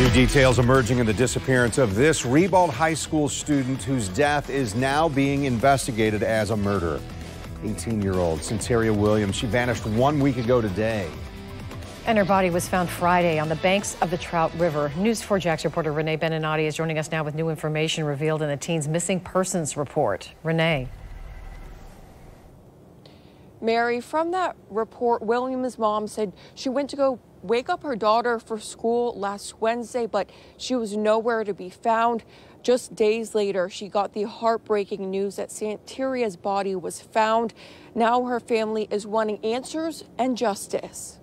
New details emerging in the disappearance of this Ribault High School student whose death is now being investigated as a murder. 18 year old Santeria Williams. She vanished one week ago today. And her body was found Friday on the banks of the Trout River. News 4 Jax reporter Renee Beninate is joining us now with new information revealed in the teen's missing persons report. Renee. Mary, from that report, Williams' mom said she went to go wake up her daughter for school last Wednesday, but she was nowhere to be found. Just days later, she got the heartbreaking news that Santeria's body was found. Now her family is wanting answers and justice.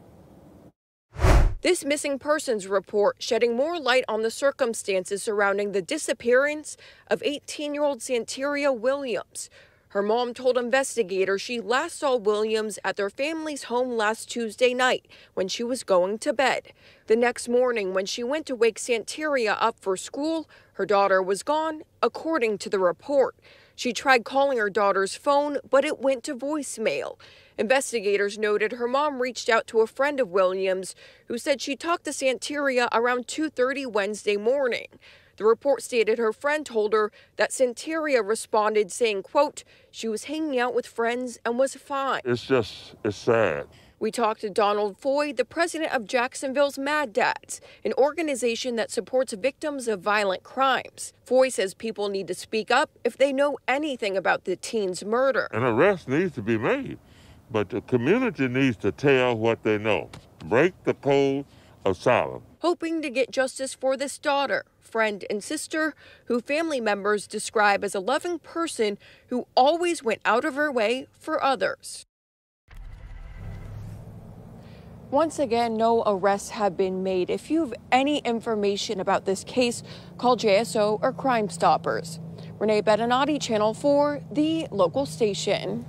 This missing persons report shedding more light on the circumstances surrounding the disappearance of 18 year old Santeria Williams. Her mom told investigators she last saw Williams at their family's home last Tuesday night when she was going to bed. The next morning, when she went to wake Santeria up for school, her daughter was gone, according to the report. She tried calling her daughter's phone, but it went to voicemail. Investigators noted her mom reached out to a friend of Williams who said she talked to Santeria around 2:30 Wednesday morning. The report stated her friend told her that Santeria responded saying, quote, she was hanging out with friends and was fine. It's just, it's sad. We talked to Donald Foy, the president of Jacksonville's Mad Dads, an organization that supports victims of violent crimes. Foy says people need to speak up if they know anything about the teen's murder. An arrest needs to be made, but the community needs to tell what they know. Break the code Hoping to get justice for this daughter friend, and sister, who family members describe as a loving person who always went out of her way for others. Once again, no arrests have been made. If you have any information about this case, call JSO or Crime Stoppers. Renee Beninate, Channel 4, the local station.